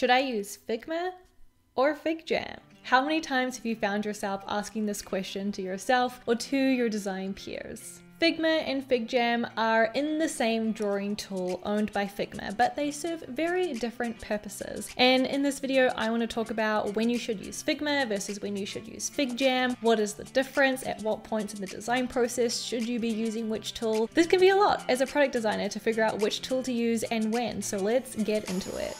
Should I use Figma or FigJam? How many times have you found yourself asking this question to yourself or to your design peers? Figma and FigJam are in the same drawing tool owned by Figma, but they serve very different purposes. And in this video, I want to talk about when you should use Figma versus when you should use FigJam. What is the difference? At what points in the design process should you be using which tool? This can be a lot as a product designer to figure out which tool to use and when. So let's get into it.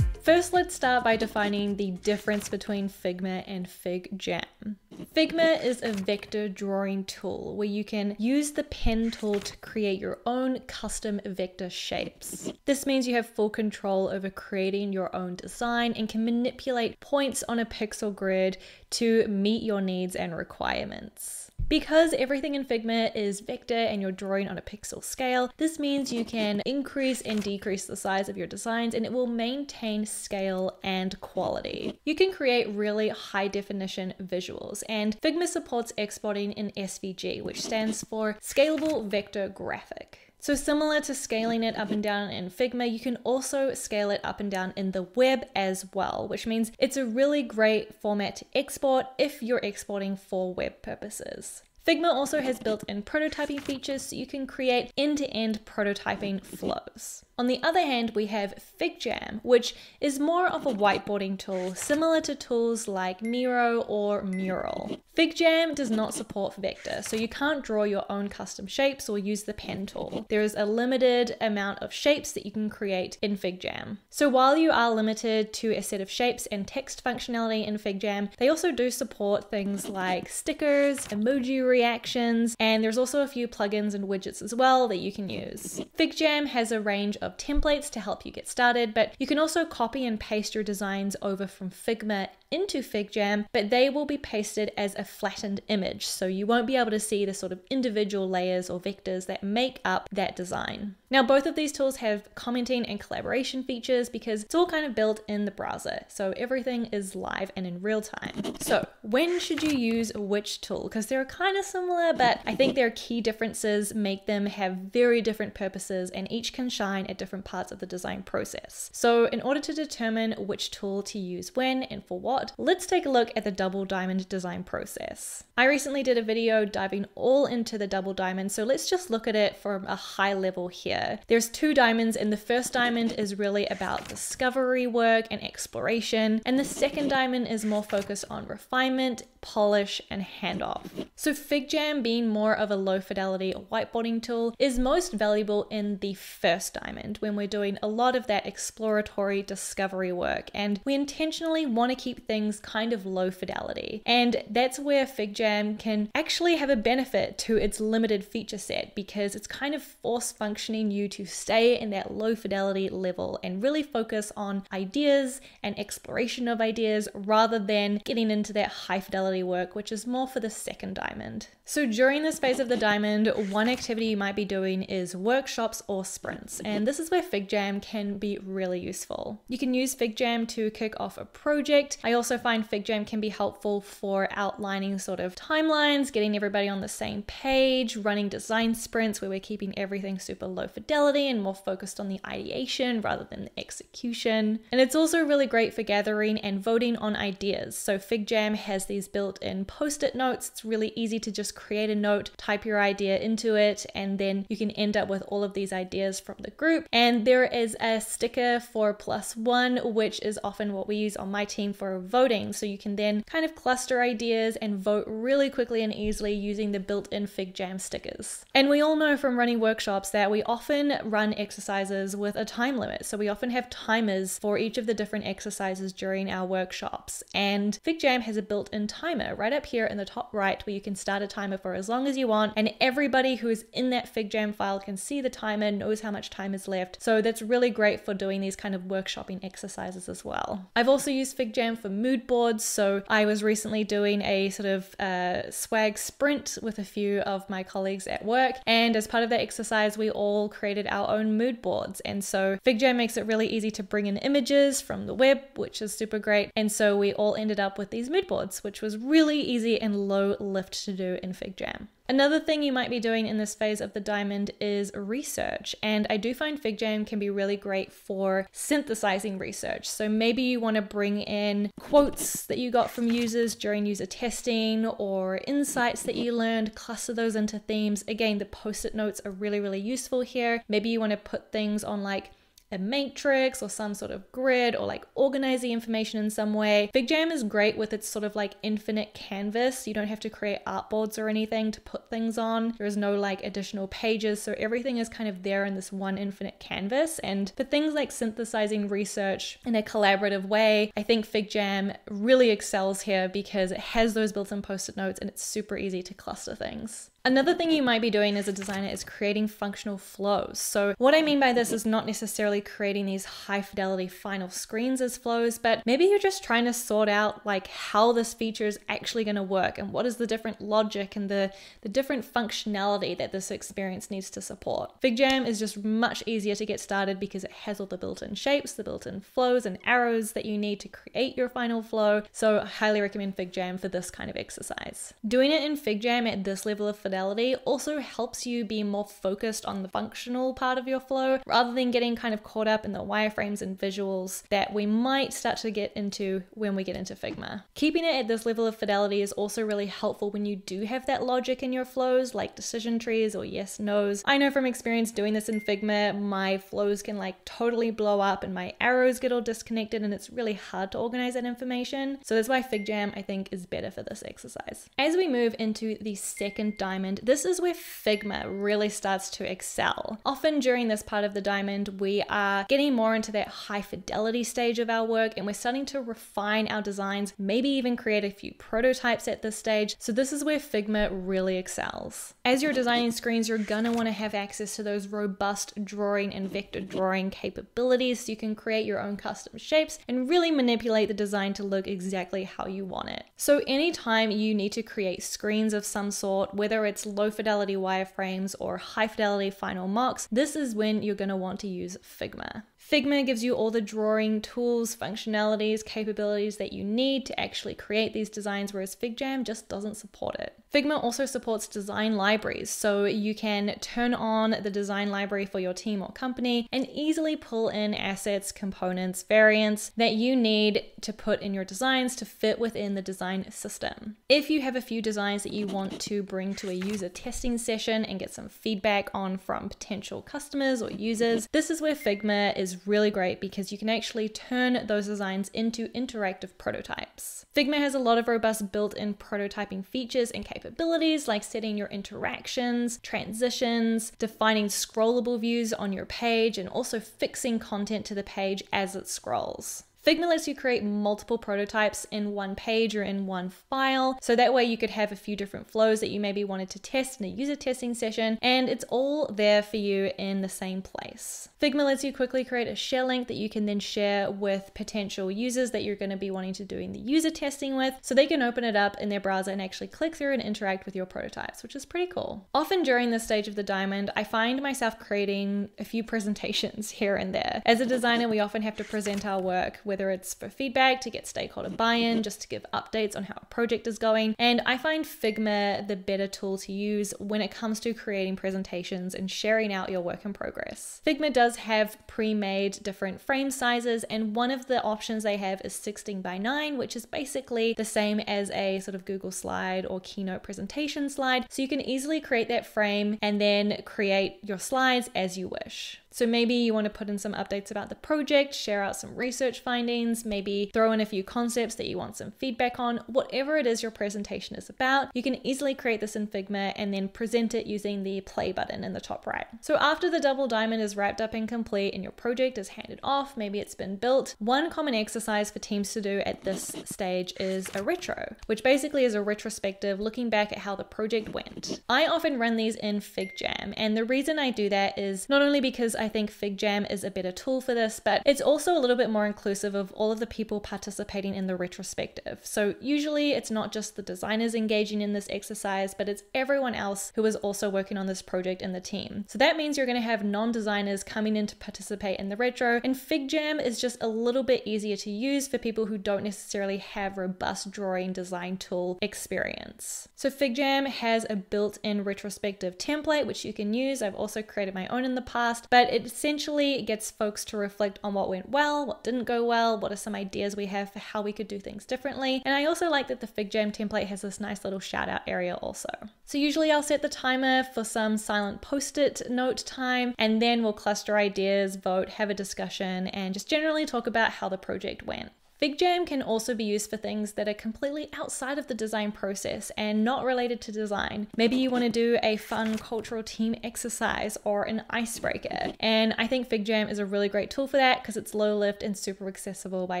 First, let's start by defining the difference between Figma and FigJam. Figma is a vector drawing tool where you can use the pen tool to create your own custom vector shapes. This means you have full control over creating your own design and can manipulate points on a pixel grid to meet your needs and requirements. Because everything in Figma is vector and you're drawing on a pixel scale, this means you can increase and decrease the size of your designs and it will maintain scale and quality. You can create really high definition visuals and Figma supports exporting in SVG, which stands for Scalable Vector Graphic. So similar to scaling it up and down in Figma, you can also scale it up and down in the web as well, which means it's a really great format to export if you're exporting for web purposes. Figma also has built-in prototyping features so you can create end-to-end prototyping flows. On the other hand, we have FigJam, which is more of a whiteboarding tool, similar to tools like Miro or Mural. FigJam does not support vector, so you can't draw your own custom shapes or use the pen tool. There is a limited amount of shapes that you can create in FigJam. So while you are limited to a set of shapes and text functionality in FigJam, they also do support things like stickers, emoji reactions, and there's also a few plugins and widgets as well that you can use. FigJam has a range of templates to help you get started, but you can also copy and paste your designs over from Figma into FigJam, but they will be pasted as a flattened image. So you won't be able to see the sort of individual layers or vectors that make up that design. Now, both of these tools have commenting and collaboration features because it's all kind of built in the browser. So everything is live and in real time. So when should you use which tool? Because they're kind of similar, but I think their key differences make them have very different purposes and each can shine at different parts of the design process. So in order to determine which tool to use when and for what, let's take a look at the double diamond design process. I recently did a video diving all into the double diamond, so let's just look at it from a high level here. There's two diamonds, and the first diamond is really about discovery work and exploration, and the second diamond is more focused on refinement, polish, and handoff. So FigJam being more of a low fidelity whiteboarding tool is most valuable in the first diamond when we're doing a lot of that exploratory discovery work, and we intentionally want to keep things kind of low fidelity. And that's where FigJam can actually have a benefit to its limited feature set because it's kind of force functioning you to stay in that low fidelity level and really focus on ideas and exploration of ideas rather than getting into that high fidelity work, which is more for the second diamond. So during this phase of the diamond, one activity you might be doing is workshops or sprints, and this is where FigJam can be really useful. You can use FigJam to kick off a project. I also find FigJam can be helpful for outlining sort of timelines, getting everybody on the same page, running design sprints where we're keeping everything super low fidelity and more focused on the ideation rather than the execution. And it's also really great for gathering and voting on ideas. So FigJam has these built in post it notes. It's really easy to just create a note, type your idea into it, and then you can end up with all of these ideas from the group. And there is a sticker for plus one, which is often what we use on my team for voting. So you can then kind of cluster ideas and vote really quickly and easily using the built in FigJam stickers. And we all know from running workshops that we often run exercises with a time limit. So we often have timers for each of the different exercises during our workshops. And FigJam has a built in timer right up here in the top right where you can start a timer for as long as you want. And everybody who is in that FigJam file can see the timer, knows how much time is left. So that's really great for doing these kind of workshopping exercises as well. I've also used FigJam for mood boards. So I was recently doing a sort of uh, swag sprint with a few of my colleagues at work. And as part of that exercise, we all created our own mood boards. And so FigJam makes it really easy to bring in images from the web, which is super great. And so we all ended up with these mood boards, which was really easy and low lift to do in FigJam. Another thing you might be doing in this phase of the diamond is research. And I do find FigJam can be really great for synthesizing research. So maybe you want to bring in quotes that you got from users during user testing or insights that you learned, cluster those into themes. Again, the post it notes are really, really useful here. Maybe you want to put things on like a matrix or some sort of grid or like organize the information in some way. FigJam is great with its sort of like infinite canvas. You don't have to create artboards or anything to put things on. There is no like additional pages, so everything is kind of there in this one infinite canvas. And for things like synthesizing research in a collaborative way, I think FigJam really excels here because it has those built-in post-it notes and it's super easy to cluster things. Another thing you might be doing as a designer is creating functional flows. So, what I mean by this is not necessarily creating these high fidelity final screens as flows, but maybe you're just trying to sort out like how this feature is actually going to work and what is the different logic and the, the different functionality that this experience needs to support. FigJam is just much easier to get started because it has all the built in shapes, the built in flows, and arrows that you need to create your final flow. So, I highly recommend FigJam for this kind of exercise. Doing it in FigJam at this level of fidelity also helps you be more focused on the functional part of your flow rather than getting kind of caught up in the wireframes and visuals that we might start to get into when we get into Figma. Keeping it at this level of fidelity is also really helpful when you do have that logic in your flows, like decision trees or yes nos. I know from experience doing this in Figma, my flows can like totally blow up and my arrows get all disconnected and it's really hard to organize that information. So that's why FigJam I think is better for this exercise. As we move into the second diamond diamond, this is where Figma really starts to excel. Often during this part of the diamond, we are getting more into that high fidelity stage of our work and we're starting to refine our designs, maybe even create a few prototypes at this stage. So, this is where Figma really excels. As you're designing screens, you're gonna wanna have access to those robust drawing and vector drawing capabilities so you can create your own custom shapes and really manipulate the design to look exactly how you want it. So, anytime you need to create screens of some sort, whether it's low fidelity wireframes or high fidelity final mocks, this is when you're going to want to use Figma. Figma gives you all the drawing tools, functionalities, capabilities that you need to actually create these designs, whereas FigJam just doesn't support it. Figma also supports design libraries, so you can turn on the design library for your team or company and easily pull in assets, components, variants that you need to put in your designs to fit within the design system. If you have a few designs that you want to bring to a user testing session and get some feedback on from potential customers or users, this is where Figma is really great because you can actually turn those designs into interactive prototypes. Figma has a lot of robust built-in prototyping features and capabilities like setting your interactions, transitions, defining scrollable views on your page, and also fixing content to the page as it scrolls. Figma lets you create multiple prototypes in one page or in one file. So that way you could have a few different flows that you maybe wanted to test in a user testing session, and it's all there for you in the same place. Figma lets you quickly create a share link that you can then share with potential users that you're going to be wanting to doing the user testing with, so they can open it up in their browser and actually click through and interact with your prototypes, which is pretty cool. Often during this stage of the diamond, I find myself creating a few presentations here and there. As a designer, we often have to present our work with whether it's for feedback, to get stakeholder buy in, mm-hmm. just to give updates on how a project is going. And I find Figma the better tool to use when it comes to creating presentations and sharing out your work in progress. Figma does have pre made different frame sizes, and one of the options they have is 16 by 9, which is basically the same as a sort of Google slide or keynote presentation slide. So you can easily create that frame and then create your slides as you wish. So maybe you want to put in some updates about the project, share out some research findings, maybe throw in a few concepts that you want some feedback on. Whatever it is your presentation is about, you can easily create this in Figma and then present it using the play button in the top right. So after the double diamond is wrapped up and complete and your project is handed off, maybe it's been built, one common exercise for teams to do at this stage is a retro, which basically is a retrospective looking back at how the project went. I often run these in FigJam, and the reason I do that is not only because I I think FigJam is a better tool for this, but it's also a little bit more inclusive of all of the people participating in the retrospective. So usually it's not just the designers engaging in this exercise, but it's everyone else who is also working on this project in the team. So that means you're going to have non-designers coming in to participate in the retro, and FigJam is just a little bit easier to use for people who don't necessarily have robust drawing design tool experience. So FigJam has a built-in retrospective template which you can use. I've also created my own in the past, but it essentially gets folks to reflect on what went well, what didn't go well, what are some ideas we have for how we could do things differently. And I also like that the FigJam template has this nice little shout out area also. So usually I'll set the timer for some silent post-it note time and then we'll cluster ideas, vote, have a discussion, and just generally talk about how the project went. FigJam can also be used for things that are completely outside of the design process and not related to design. Maybe you want to do a fun cultural team exercise or an icebreaker. And I think FigJam is a really great tool for that because it's low lift and super accessible by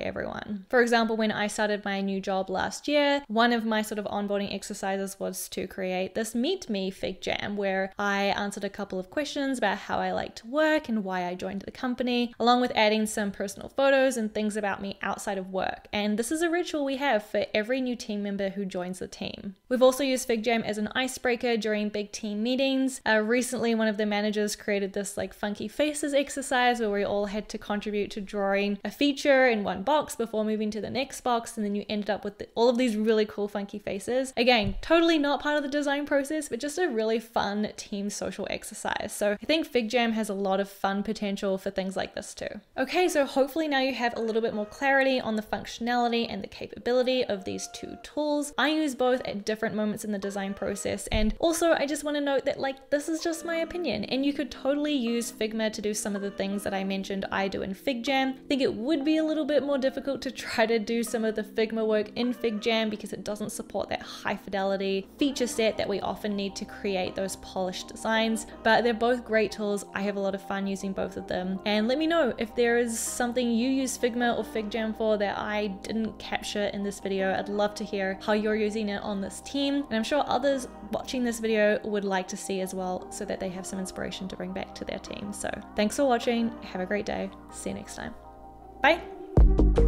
everyone. For example, when I started my new job last year, one of my sort of onboarding exercises was to create this Meet Me FigJam where I answered a couple of questions about how I like to work and why I joined the company, along with adding some personal photos and things about me outside of of work. And this is a ritual we have for every new team member who joins the team. We've also used FigJam as an icebreaker during big team meetings. Uh, recently, one of the managers created this like funky faces exercise where we all had to contribute to drawing a feature in one box before moving to the next box. And then you ended up with the, all of these really cool funky faces. Again, totally not part of the design process, but just a really fun team social exercise. So I think FigJam has a lot of fun potential for things like this too. Okay, so hopefully now you have a little bit more clarity on the functionality and the capability of these two tools. I use both at different moments in the design process. And also, I just want to note that, like, this is just my opinion, and you could totally use Figma to do some of the things that I mentioned I do in FigJam. I think it would be a little bit more difficult to try to do some of the Figma work in FigJam because it doesn't support that high fidelity feature set that we often need to create those polished designs. But they're both great tools. I have a lot of fun using both of them. And let me know if there is something you use Figma or FigJam for that that I didn't capture in this video. I'd love to hear how you're using it on this team. And I'm sure others watching this video would like to see as well so that they have some inspiration to bring back to their team. So thanks for watching. Have a great day. See you next time. Bye.